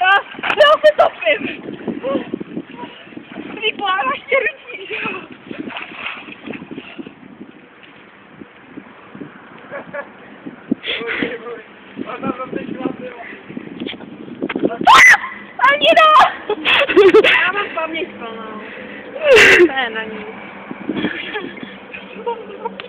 Já, já se topím. Vykládáš tě ručí, že jo? Ani no! Já mám paměť plnou. To je na ní.